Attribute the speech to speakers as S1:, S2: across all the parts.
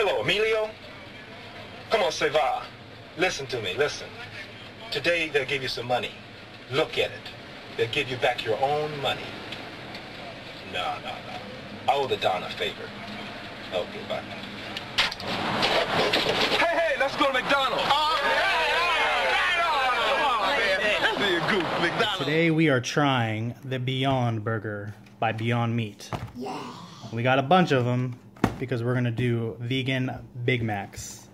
S1: Hello, Emilio. Come on, Seva. Listen to me, listen. Today they'll give you some money. Look at it. They'll give you back your own money. No, no, no. I owe the Don a favor. Okay, bye. Hey, hey, let's go to McDonald's.
S2: Today we are trying the Beyond Burger by Beyond Meat. Yeah. We got a bunch of them because we're gonna do vegan Big Macs.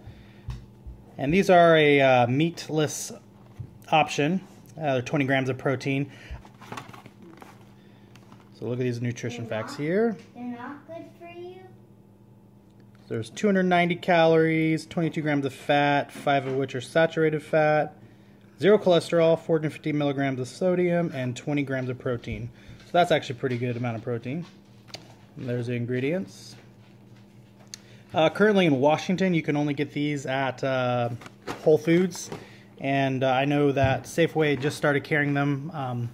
S2: And these are a uh, meatless option. Uh, they're 20 grams of protein. So look at these nutrition
S3: they're
S2: facts
S3: not,
S2: here.
S3: They're not good for you?
S2: There's 290 calories, 22 grams of fat, 5 of which are saturated fat, 0 cholesterol, 450 milligrams of sodium, and 20 grams of protein. So that's actually a pretty good amount of protein. And there's the ingredients. Uh, currently in Washington, you can only get these at uh, Whole Foods. And uh, I know that Safeway just started carrying them um,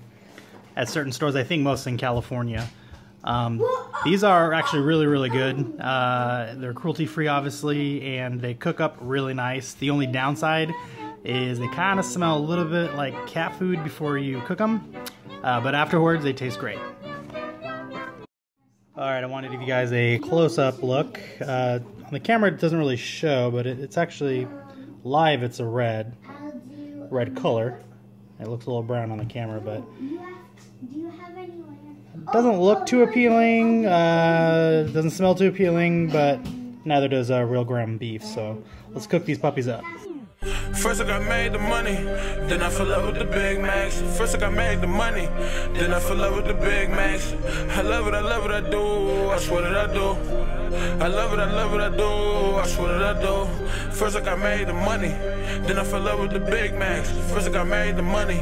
S2: at certain stores, I think mostly in California. Um, these are actually really, really good. Uh, they're cruelty free, obviously, and they cook up really nice. The only downside is they kind of smell a little bit like cat food before you cook them, uh, but afterwards they taste great. Alright, I wanted to give you guys a close-up look. Uh, on the camera it doesn't really show, but it, it's actually live it's a red, red color. It looks a little brown on the camera, but it doesn't look too appealing, uh, doesn't smell too appealing, but neither does uh, real ground beef, so let's cook these puppies up.
S4: First I got made the money, then I fell in love with the Big Macs. First I got made the money, then I fell in love with the Big Macs. I love it, I love it, I do. I swear that I do. I love it, I love it, I do. I swear that I do. First I got made the money, then I fell in love with the Big Macs. First I got made the money,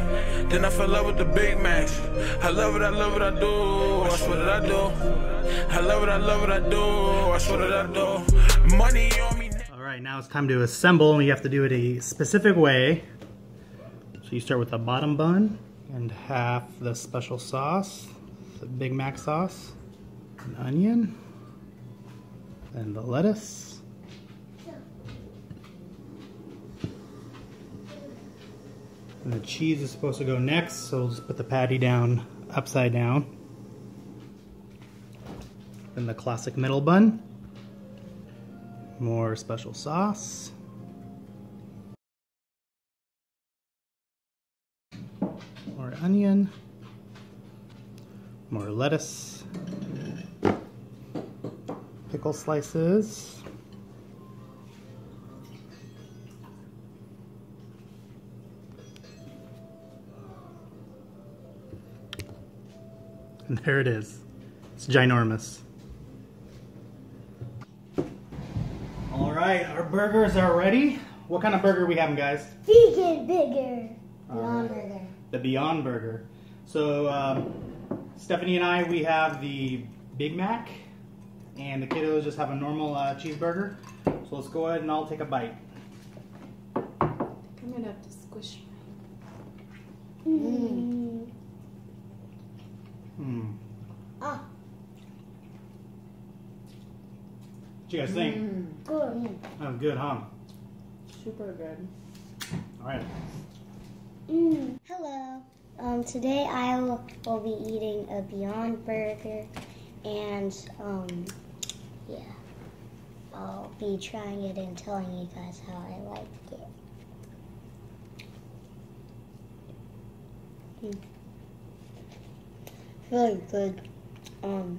S4: then I fell in love with the Big Macs. I love it, I love it, I do. I swear that I do. I love it, I love it, I do. I swear that I do. Money on me.
S2: Alright, now it's time to assemble and you have to do it a specific way. So you start with the bottom bun and half the special sauce, the Big Mac sauce, an onion, and the lettuce. And the cheese is supposed to go next, so we'll just put the patty down upside down. Then the classic middle bun. More special sauce. More onion. More lettuce. Pickle slices. And there it is. It's ginormous. All right, our burgers are ready. What kind of burger we having, guys?
S3: Vegan bigger. Beyond burger.
S2: The Beyond Burger. So, um, Stephanie and I, we have the Big Mac, and the kiddos just have a normal uh, cheeseburger. So let's go ahead and I'll take a bite.
S5: I'm gonna have to squish
S3: Mm.
S2: Hmm.
S3: Ah,
S2: What you guys think?
S3: good.
S2: Oh, good, huh?
S5: Super good.
S2: All right.
S3: Mm. Hello. Um, today I will, will be eating a Beyond Burger, and um, yeah, I'll be trying it and telling you guys how I liked it. Mm. Very good. Um.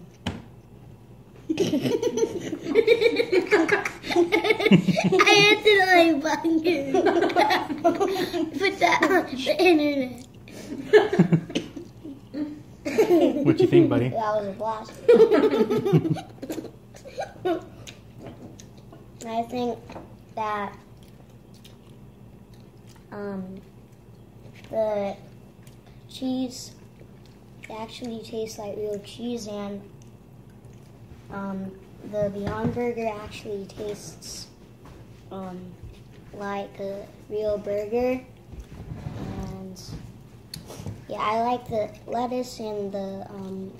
S3: I accidentally button. Put that on the internet.
S2: What you think, buddy?
S3: That was a blast. I think that um, the cheese actually tastes like real cheese, and um, the Beyond Burger actually tastes um, like a real burger. And yeah, I like the lettuce and the um,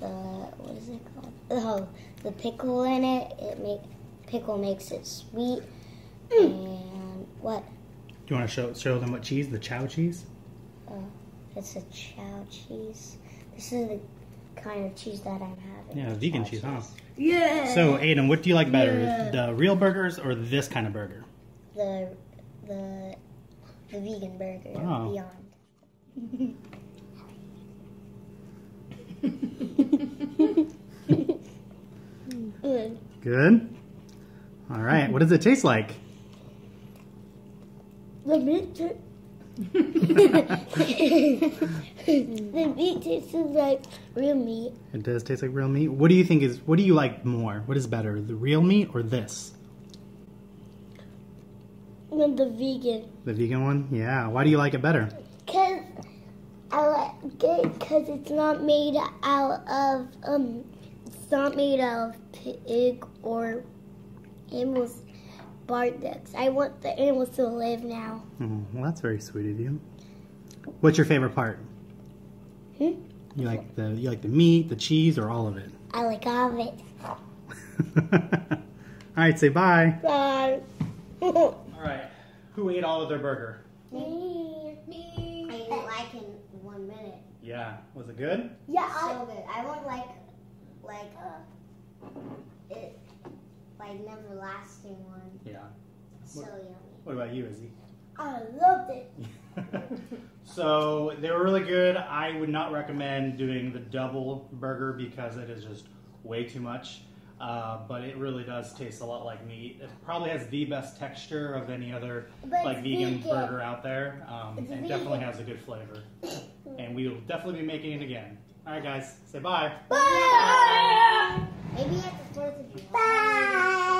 S3: the what is it called? Oh, the pickle in it. It make pickle makes it sweet. And what?
S2: Do you want to show show them what cheese? The Chao cheese.
S3: It's a Chao cheese. This is the kind of cheese that I'm having.
S2: Yeah, vegan cheese, huh?
S5: Yeah.
S2: So, Aiden, what do you like better,
S5: Yeah.
S2: the real burgers or this kind of burger?
S3: The the the vegan burger
S2: Oh.
S3: beyond. Good.
S2: Good. All right. What does it taste like?
S3: The meat, ta- the meat tastes like real meat.
S2: It does taste like real meat. What do you think is? What do you like more? What is better, the real meat or this?
S3: And the vegan.
S2: The vegan one? Yeah. Why do you like it better?
S3: Cause I like it because it's not made out of um, it's not made out of pig or animals products. I want the animals to live now.
S2: Oh, well, that's very sweet of you. What's your favorite part?
S3: Hmm?
S2: You like the you like the meat, the cheese, or all of it?
S3: I like all of it.
S2: all right. Say bye.
S3: Bye.
S2: All right. Who ate all of their burger?
S3: Me. Me. I ate it like in one minute.
S2: Yeah. Was it good?
S3: Yeah, so good. I want like, like uh, it, like never lasting one.
S2: Yeah.
S3: So yummy.
S2: What about you, Izzy?
S3: I loved it.
S2: so they were really good. I would not recommend doing the double burger because it is just way too much. Uh, but it really does taste a lot like meat. It probably has the best texture of any other
S3: But
S2: like vegan,
S3: vegan.
S2: burger out there, um, and definitely has a good flavor. and we will definitely be making it again. All right, guys, say bye.
S3: Bye. Maybe at the 4th of July. Bye.